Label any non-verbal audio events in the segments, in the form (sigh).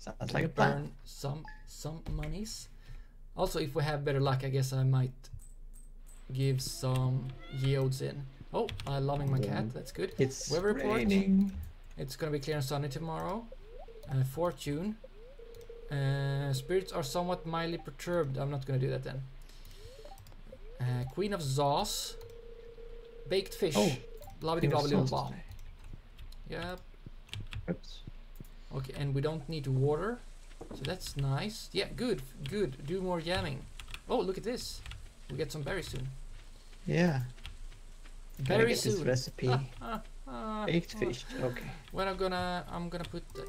Sounds like a plan. burn some some monies. Also, if we have better luck, I guess I might give some geodes in. Oh, I'm loving my cat. That's good. It's Weather report. raining. It's gonna be clear and sunny tomorrow. Uh, fortune. Uh, spirits are somewhat mildly perturbed. I'm not gonna do that then. Uh, Queen of Sauce. Baked fish. Oh, Queen of bubbly Sauce Yep. Oops. Okay, and we don't need water. So that's nice. Yeah, good, good. Do more jamming. Oh, look at this. We get some berries soon. Yeah. Gotta Very get this recipe. Ah, ah, ah, Baked fish. Okay. When I'm gonna, I'm gonna put. The,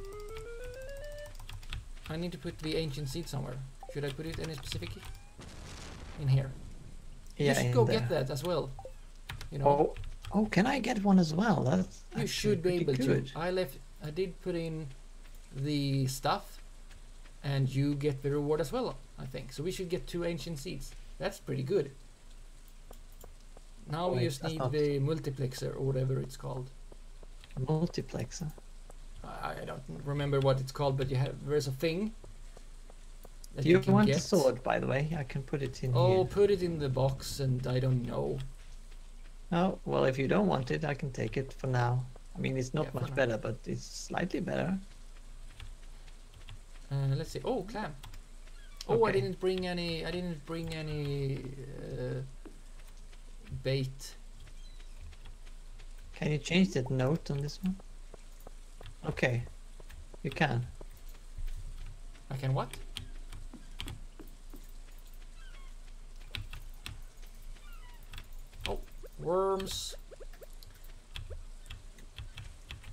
I need to put the ancient seed somewhere. Should I put it any specific? In here. Yeah. you should go get that as well. You know, Oh. Oh, can I get one as well? That's you should be able good. to. I left. I did put in the stuff, and you get the reward as well. I think so. We should get two ancient seeds. That's pretty good. Now we just need not- the multiplexer or whatever it's called. Multiplexer. I, I don't remember what it's called, but you have there's a thing. Do you can want get. the sword, by the way? I can put it in Oh, here. put it in the box, and I don't know. Oh, well, if you don't want it, I can take it for now. I mean, it's not Yeah, much better, but it's slightly better. Uh, let's see. Oh, clam. Oh, I didn't bring any. I didn't bring any uh, bait. Can you change that note on this one? Okay, you can. I can what? Oh, worms.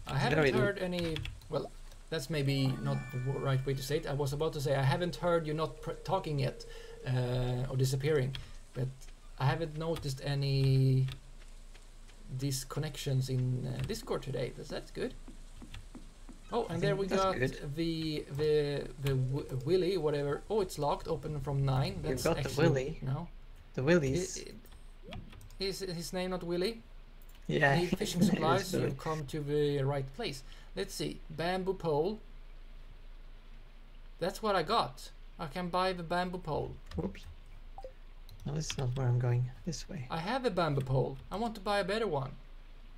I haven't heard any. Well, that's maybe not the right way to say it. I was about to say I haven't heard you not pr- talking yet uh, or disappearing, but I haven't noticed any disconnections in uh, Discord today. That's, that's good. Oh, and there we got good. the the the w- Willy whatever. Oh, it's locked, open from nine. You That's got the Willy. no. The willies. i- Is his name not Willy? Yeah. Need fishing (laughs) supplies. You've come to the right place. Let's see. Bamboo pole. That's what I got. I can buy the bamboo pole. Whoops. No, this is not where I'm going. This way. I have a bamboo pole. I want to buy a better one.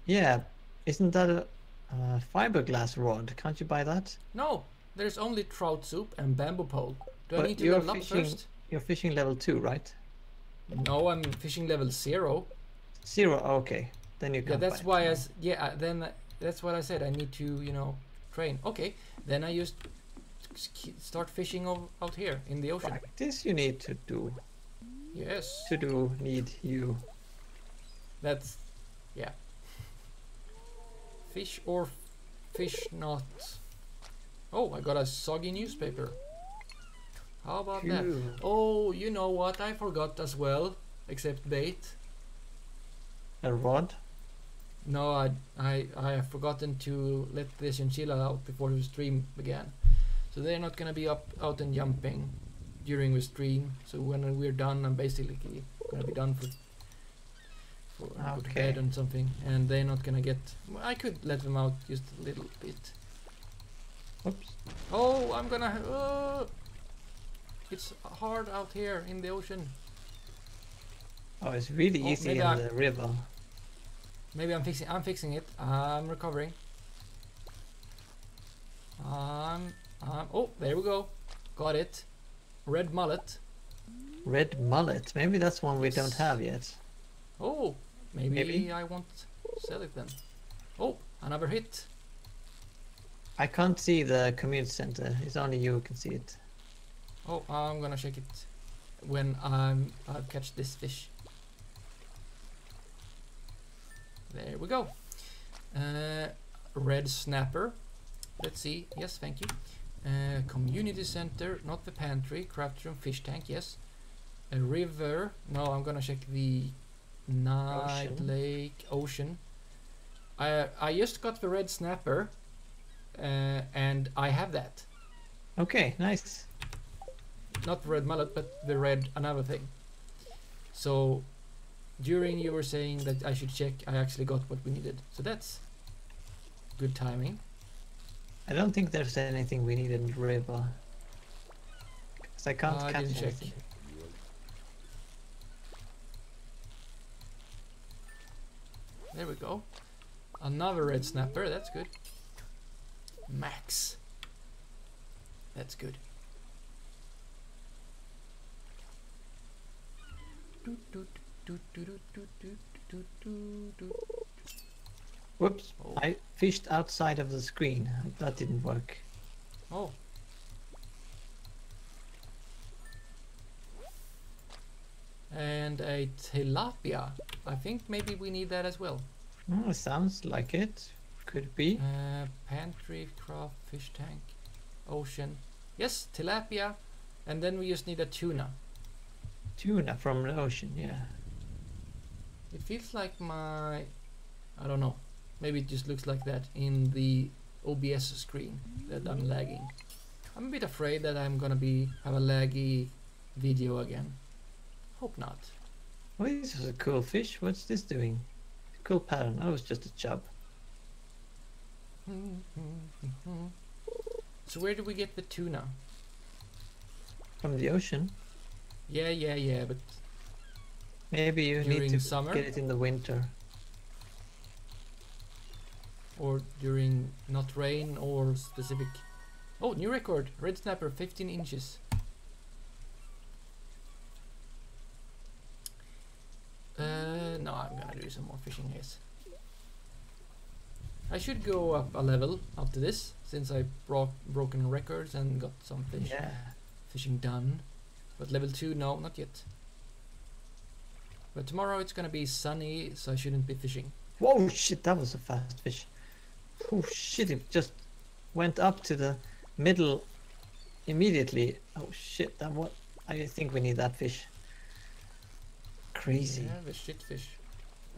Yeah, isn't that a uh, fiberglass rod? Can't you buy that? No, there's only trout soup and bamboo pole. Do I need to up fishing- first? You're fishing level two, right? No, I'm fishing level zero. Zero. Okay, then you Yeah, that's why I s- yeah. Then uh, that's what I said. I need to you know train. Okay, then I just start fishing out here in the ocean. Practice you need to do. Yes, To do need you. that's yeah. Fish or fish not. Oh, I got a soggy newspaper. How about that? Oh, you know what? I forgot as well. Except bait. A rod. No, I, I, I have forgotten to let the chinchilla out before the stream began. So they're not gonna be up, out and jumping during the stream. So when we're done, I'm basically gonna be done for, for to bed and something. And they're not gonna get. I could let them out just a little bit. Oops. Oh, I'm gonna. Uh, it's hard out here in the ocean. Oh, it's really Oh, easy in I- the river. Maybe I'm fixing. I'm fixing it. I'm recovering. Um. Um. Oh, there we go. Got it. Red mullet. Red mullet. Maybe that's one we don't have yet. Oh, maybe, Maybe. I won't sell it then. Oh, another hit. I can't see the community center. It's only you who can see it. Oh, I'm gonna check it when I'm I catch this fish. There we go. Uh, red snapper. Let's see. Yes, thank you. Uh, community center, not the pantry. Craft room, fish tank. Yes. A river. No, I'm gonna check the night Ocean. lake ocean. I I just got the red snapper, uh, and I have that Okay, nice. not the red mullet, but the red another thing. So during you were saying that I should check, I actually got what we needed. So that's good timing. I don't think there's anything we need in the river. 'Cause I can't Uh, catch didn't check. anything. There we go. Another red snapper, that's good. Max. That's good. Doot, doot, Whoops! Oh. I fished outside of the screen. That didn't work. Oh. And a tilapia. I think maybe we need that as well. Oh, sounds like it. Could be. Uh, pantry, craft, fish tank, ocean. Yes, tilapia. And then we just need a tuna. Tuna from the ocean, yeah. It feels like my... I don't know. Maybe it just looks like that in the OBS screen that I'm lagging. I'm a bit afraid that I'm gonna be have a laggy video again. Hope not. Oh, this is a cool fish. What's this doing? Cool pattern. Oh, was just a chub. (laughs) So where do we get the tuna? From the ocean. Yeah, yeah, yeah, but Maybe you need to summer? get it in the winter. or during not rain or specific. Oh, new record! Red snapper, 15 inches. Uh, no, I'm gonna do some more fishing here. I should go up a level after this, since I broke broken records and got some fish Yeah. fishing done. But level two, no, not yet. But tomorrow it's gonna be sunny, so I shouldn't be fishing. Whoa, shit! That was a fast fish. Oh shit! It just went up to the middle immediately. Oh shit! That what? I think we need that fish. Crazy. Yeah, the shit fish.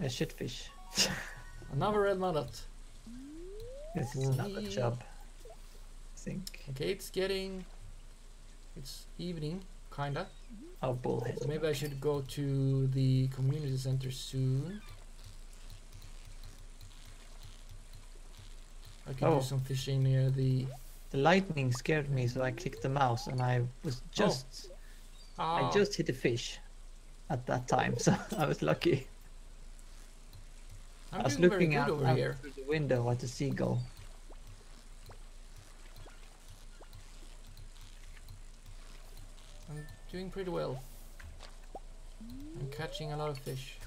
A shit fish. (laughs) Another red mullet. This is another chub. I think. Okay, it's getting. It's evening, kinda. Oh, bullhead. So maybe I should go to the community center soon. I can Oh. do some fishing near the. The lightning scared me, so I clicked the mouse, and I was just. Oh. Ah, I just hit a fish at that time, (laughs) so I was lucky. I'm I was looking out, over out here. through the window at the seagull. I'm doing pretty well. I'm catching a lot of fish.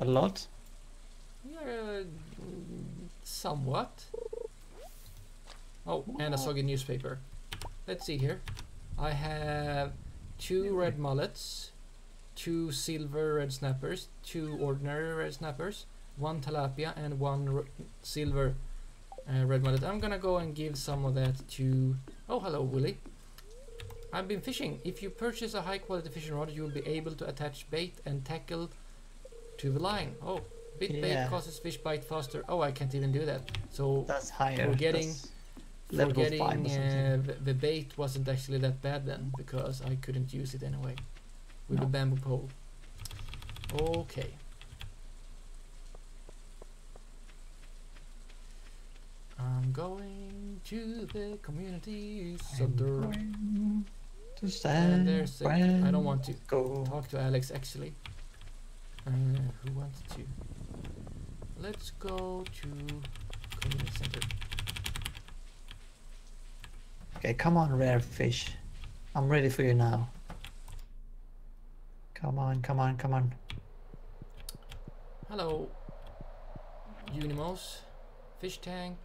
A lot. Yeah, somewhat. Oh, and a soggy newspaper. Let's see here. I have two red mullets, two silver red snappers, two ordinary red snappers, one tilapia, and one r- silver uh, red mullet. I'm gonna go and give some of that to. Oh, hello, Willy. I've been fishing. If you purchase a high quality fishing rod, you will be able to attach bait and tackle to the line. Oh, bit bait causes fish bite faster. Oh, I can't even do that. So That's higher. Forgetting- That's level forgetting five or something. uh, the, the bait wasn't actually that bad then because I couldn't use it anyway with the No. bamboo pole. Okay. I'm going to the community center. To And San there's a, I don't want to Francisco. talk to Alex actually. Uh, who wants to? Let's go to community center. Okay, come on, rare fish. I'm ready for you now. Come on, come on, come on. Hello, Junimos, fish tank,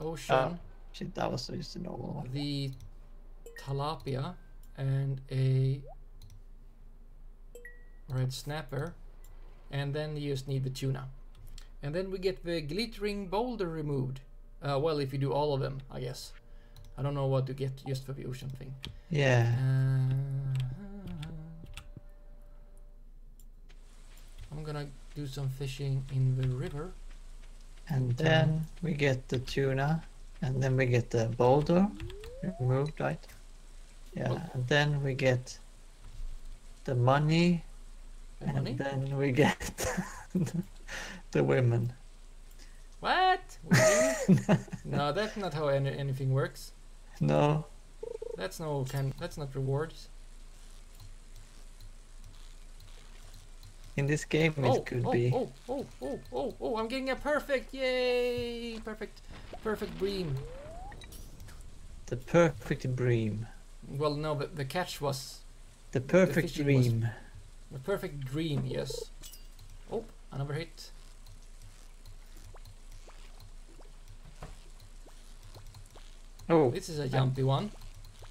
ocean, Shit, that was just a normal one. the tilapia, and a red snapper, and then you just need the tuna, and then we get the glittering boulder removed. Uh, well, if you do all of them, I guess. I don't know what to get just for the ocean thing. Yeah. Uh, I'm gonna do some fishing in the river. And then we get the tuna, and then we get the boulder removed, right? Yeah, and then we get the money, The and money? then we get (laughs) the women. What? What do you mean? no, that's not how any, anything works. no. That's no kind. That's not rewards. In this game, oh, it could oh, be. oh, oh, oh, oh, oh! I'm getting a perfect! Yay! Perfect, perfect bream. The perfect dream. Well, no, but the catch was The perfect was- dream. The perfect dream. Yes. Oh, another hit. Oh, This is a jumpy one.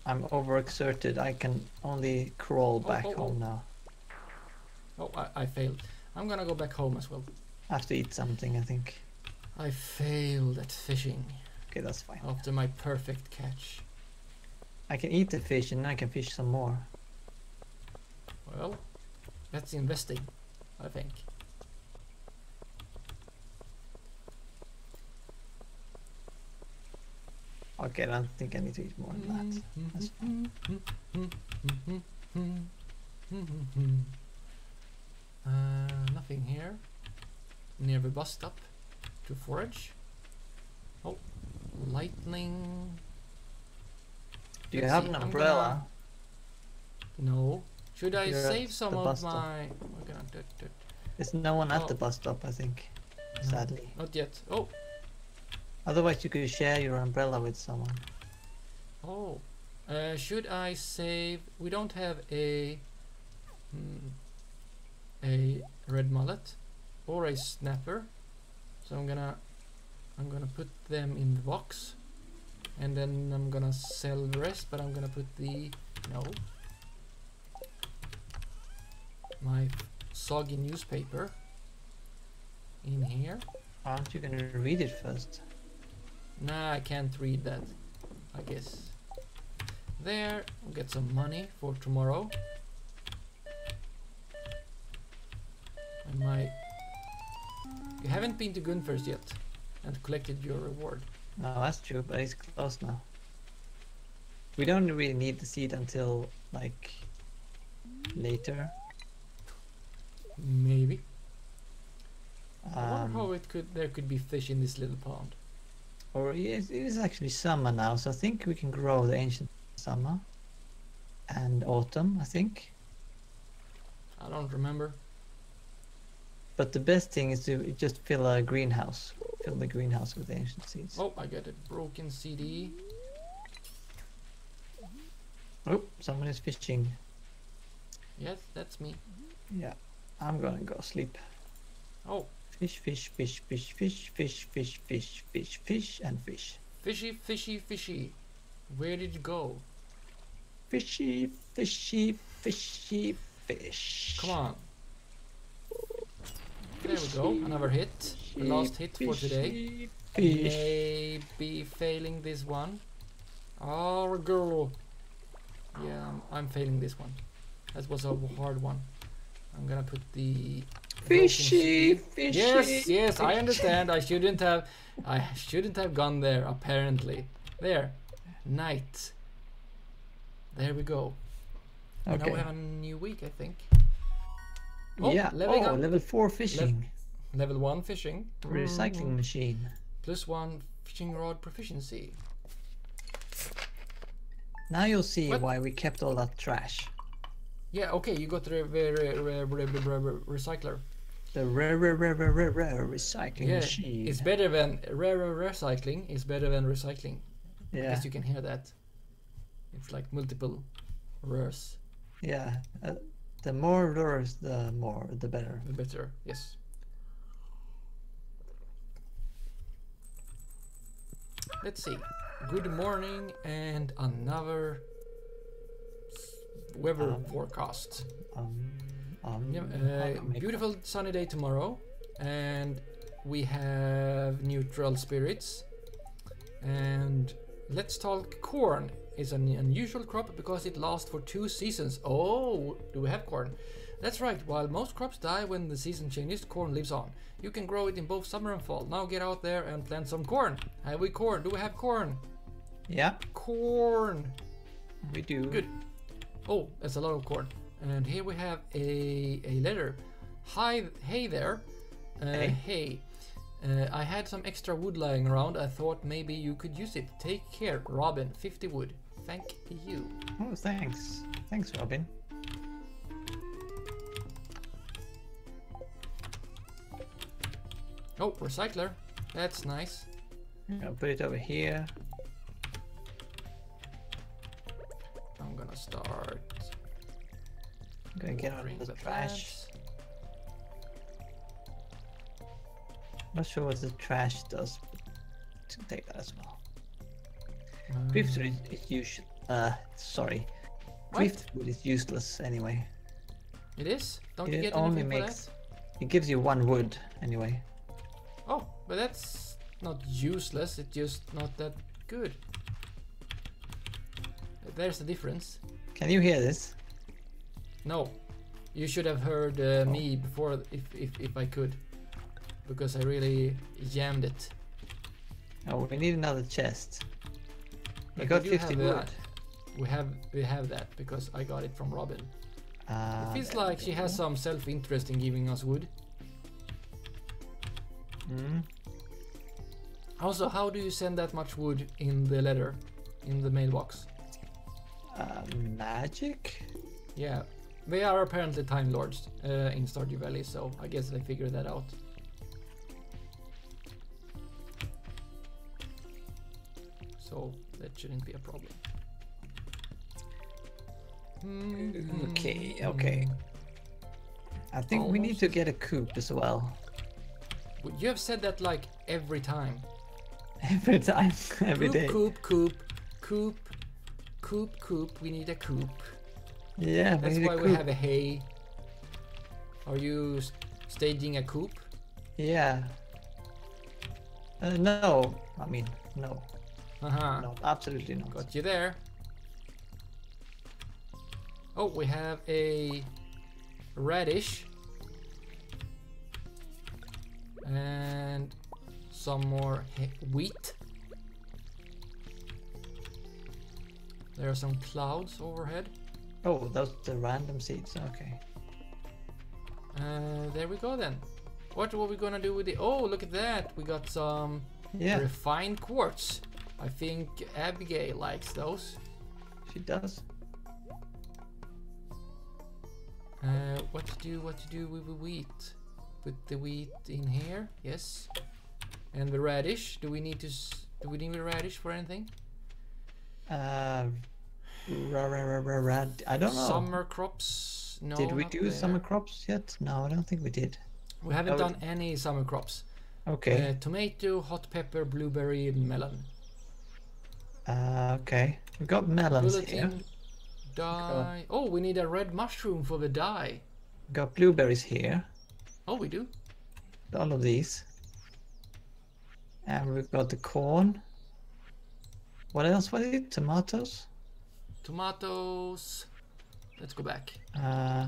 I'm overexerted. I can only crawl Oh, back oh, oh. home now. Oh, I, I failed. I'm gonna go back home as well. I have to eat something, I think. I failed at fishing Okay, that's fine. after my perfect catch. I can eat the fish and I can fish some more. Well, that's investing, I think. Okay, I don't think I need to eat more than that. That's fine. Uh, nothing here. Near the bus stop to forage. Oh, lightning. Do you have see, an I'm umbrella? No. Should I You're save some the of bus stop. my? We're gonna do, do, There's no one at Oh. the bus stop, I think. No. Sadly. Not yet. Oh, Otherwise, you could share your umbrella with someone. oh. Uh, should I save? We don't have a hmm, a red mullet or a snapper, so I'm gonna I'm gonna put them in the box, and then I'm gonna sell the rest. But I'm gonna put the no my soggy newspaper in here. Aren't you gonna read it first? Nah, I can't read that. I guess. There, we'll get some money for tomorrow. And my. You haven't been to Gunther yet and collected your reward. No, that's true, but it's close now. We don't really need the seed until like later. Maybe. I wonder Um, how it could. There could be fish in this little pond. or yes, it is actually summer now, so I think we can grow the ancient summer and autumn. I think. I don't remember. But the best thing is to just fill a greenhouse. Fill the greenhouse with ancient seeds. Oh, I got a broken CD. Oh, someone is fishing. Yes, that's me. Yeah, I'm gonna go sleep. Oh, Fish, fish, fish, fish, fish, fish, fish, fish, fish, fish, and fish. fishy, fishy, fishy. Where did you go? Fishy, fishy, fishy, fish. Come on. There we go. Another hit. The last hit for today. Maybe failing this one. Oh, girl. Yeah, I'm, I'm failing this one. That was a hard one. I'm gonna put the Fishy, fishy. Yes, yes, I understand. I shouldn't have. I shouldn't have gone there. Apparently, there, night. There we go. Now Okay. we have a new week, I think. Oh, yeah. leveling oh, up. level four fishing. Level one fishing. Recycling machine. Plus one fishing rod proficiency. Now you'll see What? why we kept all that trash. Yeah, okay, you got the re- re- re- re- re- re- recycler. The rare, rare, rare, rare, rare, rare recycling Yeah, machine. it's better than rare recycling. It's better than recycling. Yeah, guess you can hear that. It's like multiple rares. yeah. Uh, the more lures, the more, the better. The better, yes. Let's see. Good morning and another weather Um, forecast. Um, um, Yeah, uh, beautiful sunny day tomorrow, and we have neutral spirits. And let's talk corn. is an unusual crop because it lasts for two seasons. Oh, do we have corn? That's right. While most crops die when the season changes, corn lives on. You can grow it in both summer and fall. Now get out there and plant some corn. Have we corn? Do we have corn? Yeah, Corn. we do. Good. Oh, that's a lot of corn. And here we have a, a letter. Hi, hey there. Uh, Hey. hey. Uh, I had some extra wood lying around. I thought maybe you could use it. Take care, Robin. 50 wood. Thank you. Oh, thanks. Thanks, Robin. Oh, recycler. That's nice. I'll put it over here. I'm gonna start I'm gonna get out of the the trash. Not sure what the trash does. But to take that as well. Um, Driftwood is, usually. Uh, sorry. What? Driftwood is useless anyway. It is? Don't you It get only makes. It gives you one wood anyway. Oh, but that's not useless. It's just not that good. There's the difference. Can you hear this? No, you should have heard uh, me before if, if if I could, because I really jammed it. Oh, we need another chest. We got 50 wood. uh, we have we have that because I got it from Robin. Uh, it feels like she has some self-interest in giving us wood. Mm. Also, how do you send that much wood in the letter, in the mailbox? Uh, magic? Yeah, they are apparently Time Lords uh, in Stardew Valley, so I guess they figured that out. So that shouldn't be a problem. Okay, okay. I think we need to get a coop as well. You have said that like every time. Every time, (laughs) every coop, day. coop, coop, coop, coop, coop. We need a coop. Yeah, we That's why we have a hay. Are you staging a coop? Yeah. Uh, no, I mean, no. Uh huh. No, absolutely not. Got you there. Oh, we have a radish. And some more wheat. There are some clouds overhead. Oh, those the random seeds. Okay. Uh, there we go then. What were we gonna do with the? Oh, look at that! We got some Yeah, refined quartz. I think Abigail likes those. she does. Uh, what to do? What to do with the wheat? Put the wheat in here. Yes. And the radish. Do we need to? S- do we need the radish for anything? Uh, ra, ra, ra, ra, ra, I don't know. Summer crops. No. did we do summer crops yet? No, I don't think we did. We haven't done any summer crops. Okay. Uh, tomato, hot pepper, blueberry, melon. Uh, okay. We've got melons here. Bulletin. Dye. Oh, we need a red mushroom for the dye. Got blueberries here. Oh, we do. All of these. And we've got the corn. What else was it? Tomatoes. Tomatoes. Let's go back. Uh,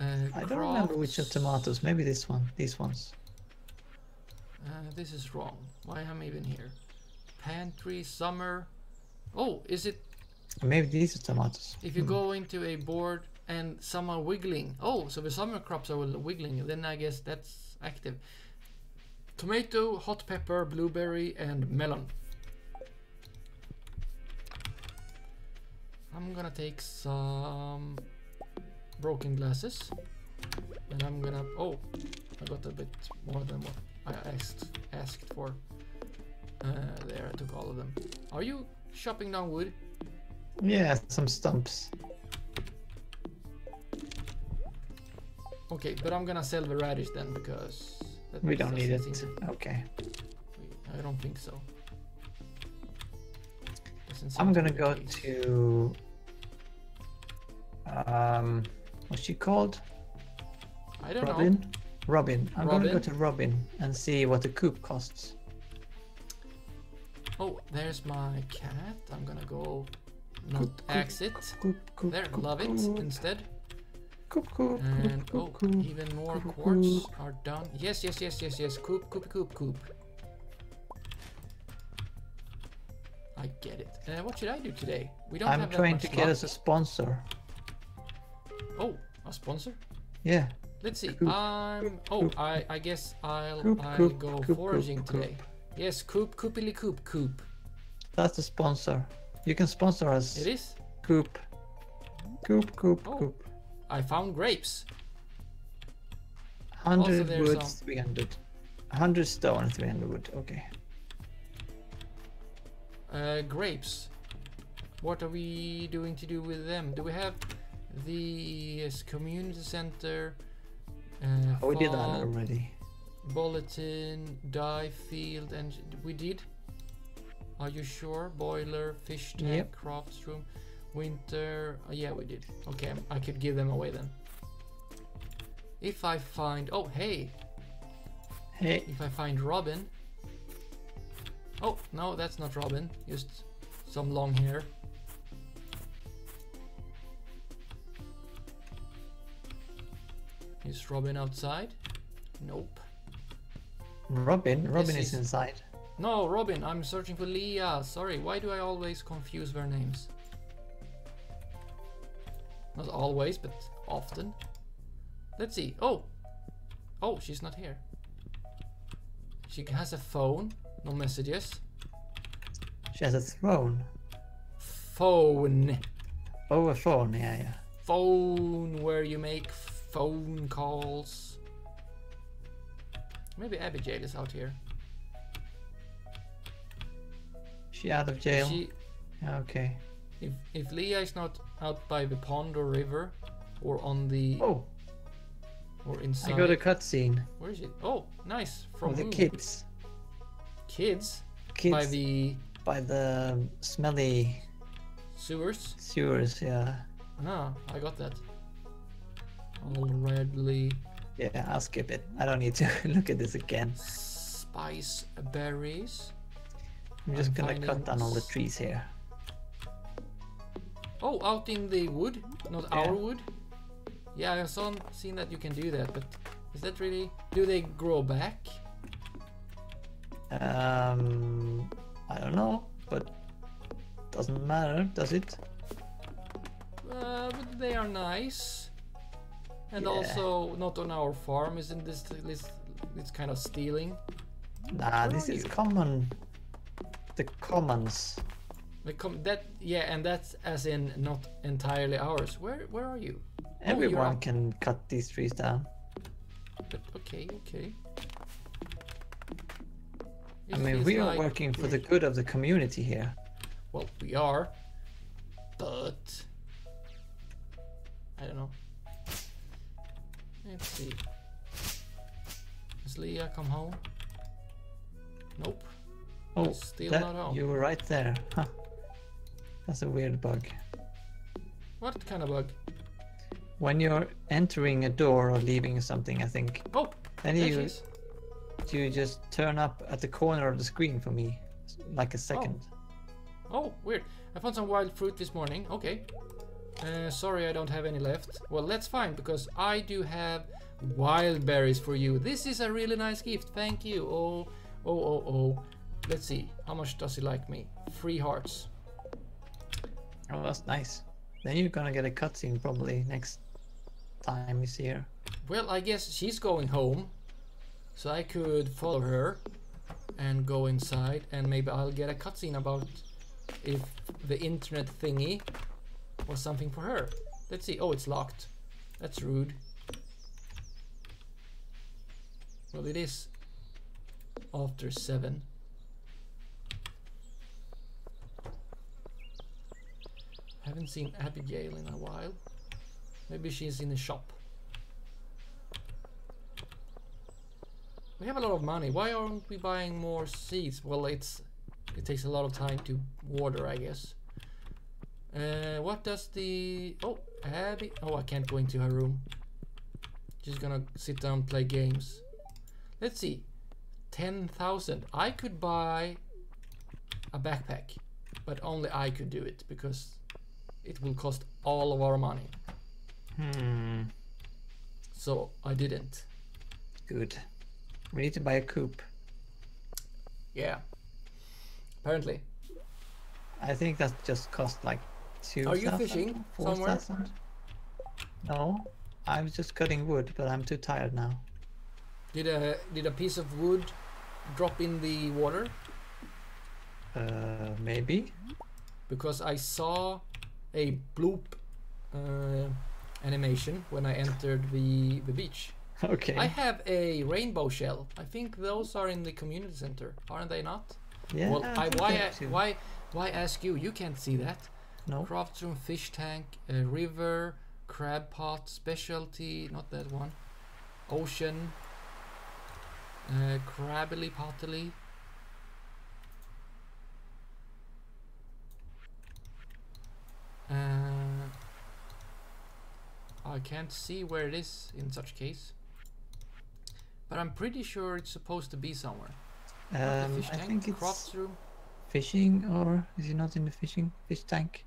Uh, I don't remember which of tomatoes. Maybe this one. These ones. Uh, this is wrong. Why am I even here? Pantry, summer. Oh, is it Maybe these are tomatoes. if you Hmm. go into a board and some are wiggling? Oh, so the summer crops are wiggling. Then I guess that's active. Tomato, hot pepper, blueberry, and melon. I'm gonna take some broken glasses, and I'm gonna. Oh, I got a bit more than what I asked asked for. Uh, there, I took all of them. Are you chopping down wood? Yeah, some stumps. Okay, but I'm gonna sell the radish then because We don't need it. Okay. I don't think so. I'm gonna go case. to. Um, what's she called? I don't know. Robin. Robin. I'm gonna go to Robin and see what the coop costs. Oh, there's my cat. I'm gonna go not Coop, coop, axe it. Coop, coop, There, love it instead. Coop, coop, And coop, oh, coop, coop. even more coop, quartz coop. are done. Yes, yes, yes, yes, yes. Coop, coop, coop, coop. I get it. Uh, what should I do today? We don't have I'm have that trying much to get luck. us a sponsor. Oh, a sponsor? Yeah, Let's see. Coop, I'm. Oh. I. I guess I'll. Coop, I'll coop, go coop, coop, foraging coop. today. Yes, coop, coopily coop, coop. That's the sponsor. You can sponsor us. It is. Coop. Coop, coop, Oh. coop. I found grapes. 100 there's wood, some- 300. 100 stone, 300 wood. Okay. Uh, grapes. What are we doing to do with them? Do we have the yes, community center? Uh, Oh, we did that already. Bulletin, dye field, and we did. Are you sure? Boiler, fish tank, Yep. crafts room, winter. uh, yeah, we did. Okay, I could give them away then. If I find, oh hey, Hey, if I find Robin. Oh no, that's not Robin. Just some long hair. Is Robin outside? Nope. Robin. Robin is is- inside. No, Robin, I'm searching for Leah. Sorry, why do I always confuse their names? Not always, but often. Let's see. Oh! Oh, she's not here. She has a phone, no messages. She has a throne. Phone. Oh, a phone. Yeah, yeah. Phone where you make phone calls. Maybe Abigail is out here. She out of jail. She, okay. If if Leah is not out by the pond or river, or on the Oh, or inside. I got a cutscene Where is it? Oh, nice. From the kids. Kids Kids by the by the smelly sewers. sewers. Yeah, Ah, I got that. Already yeah. I'll skip it. I don't need to (laughs) look at this again. spice berries. I'm just I'm gonna cut down all the trees here. Oh, out in the wood, not Yeah. our wood. Yeah, I saw seen that you can do that, but is that really? Do they grow back? Um, I don't know, but doesn't matter, does it? Uh, but they are nice. And Yeah. also not on our farm. Isn't this this? It's kind of stealing. Nah, Where this is you? common. The commons. The com- that yeah, and that's as in not entirely ours. Where where are you? Everyone up. can cut these trees down. But okay, okay. I mean, we are like working for the good of the community here. Well, we are, but I don't know. Let's see. Has Leah come home? Nope. Oh, Still that, not home. you were right there. Huh. That's a weird bug. What kind of bug? When you're entering a door or leaving something, I think, Oh, then you you just turn up at the corner of the screen for me, like a second. Oh, weird. I found some wild fruit this morning. Okay. Uh, sorry, I don't have any left. Well, that's fine because I do have wild berries for you. This is a really nice gift. Thank you. Oh, oh, oh, oh. Let's see. How much does he like me? Three hearts. Oh, that's nice. Then you're gonna get a cutscene probably next time you see her. Well, I guess she's going home. So I could follow her and go inside and maybe I'll get a cutscene about if the internet thingy was something for her. Let's see. Oh, it's locked. That's rude. Well, it is after seven. Haven't seen Abigail in a while. Maybe she's in the shop. We have a lot of money. Why aren't we buying more seeds? Well, it's it takes a lot of time to water, I guess. Uh, what does the oh Abby? Oh, I can't go into her room. She's gonna sit down play games. Let's see, ten thousand. I could buy a backpack, but only I could do it because it will cost all of our money. Hmm. So I didn't. Good. We need to buy a coop. Yeah. Apparently. I think that just cost like two. Are you fishing somewhere? No. I'm just cutting wood, but I'm too tired now. Did a did a piece of wood drop in the water? Uh, maybe. Because I saw a bloop uh, animation when I entered the the beach. Okay. I have a rainbow shell. I think those are in the community center, aren't they not? yeah. well, I, think why so a- too. why why ask you? You can't see that. No. Craft room, fish tank, a river, crab pot, specialty, not that one. Ocean, uh, crabbily pottily. Uh, I can't see where it is in such case. But I'm pretty sure it's supposed to be somewhere. Um, fish I tank, think it's room, fishing, or is it not in the fishing fish tank?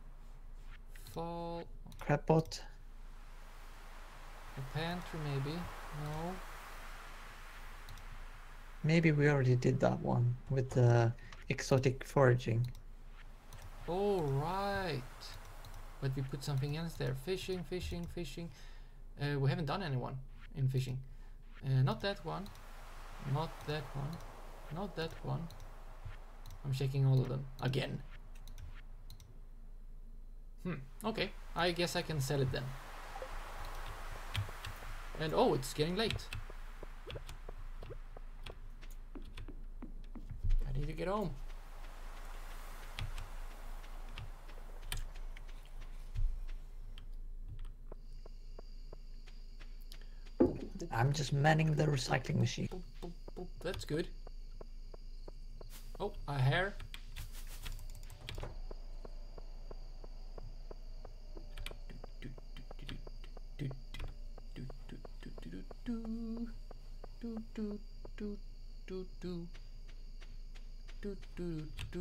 fall, Crab pot. a pantry maybe. No. Maybe we already did that one with the exotic foraging. Oh right. But we put something else there. Fishing, fishing, fishing. Uh, we haven't done anyone in fishing. Uh, not that one. Not that one. Not that one. I'm checking all of them again. Hmm. Okay. I guess I can sell it then. And oh, it's getting late. I need to get home. I'm just manning the recycling machine. Boop, boop, boop. That's good. Oh, a hair.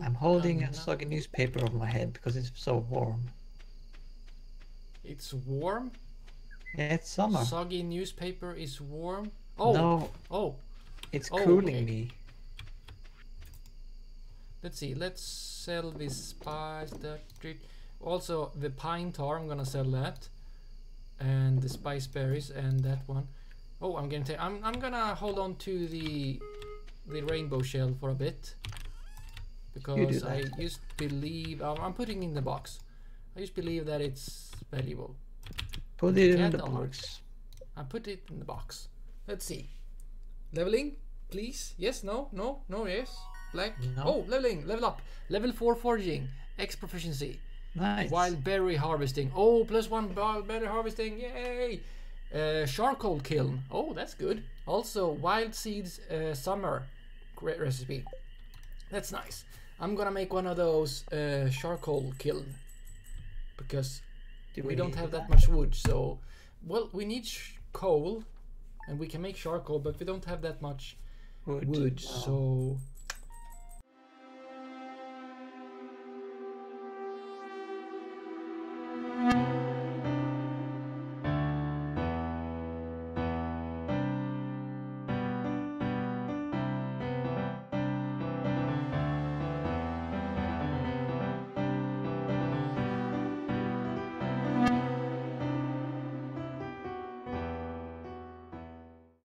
I'm holding a soggy newspaper over my head because it's so warm. It's warm. It's summer. Soggy newspaper is warm. Oh, No, oh. it's Oh, cooling okay. me. Let's see. Let's sell this spice. Also, the pine tar. I'm gonna sell that, and the spice berries and that one. Oh, I'm gonna take. I'm I'm gonna hold on to the the rainbow shell for a bit because I used believe I'm, I'm putting in the box. I just believe that it's valuable. Put it in the box. I put it in the box. Let's see. Leveling, please. Yes, no, no, no, yes. Black. No. Oh, leveling, level up. Level 4 foraging. X proficiency. Nice. Wild berry harvesting. Oh, plus one wild berry harvesting. Yay! Uh, charcoal kiln. Oh, that's good. Also, wild seeds uh, summer Great recipe. That's nice. I'm gonna make one of those uh, charcoal kiln because Do we, don't have that much wood. So, well, we need sh- coal, and we can make charcoal, but we don't have that much wood. wood. No. So